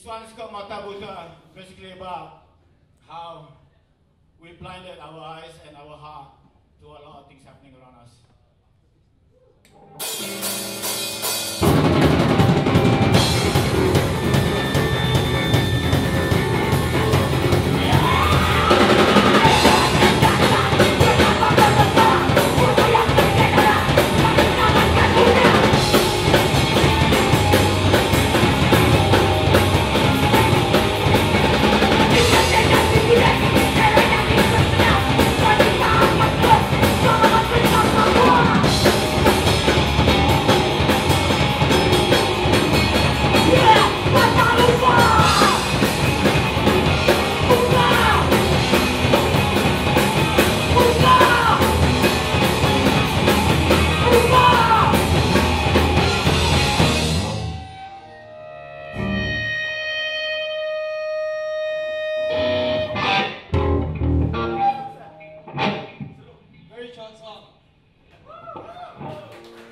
This one's called Matabuta, basically about how we blinded our eyes and our heart Uhul!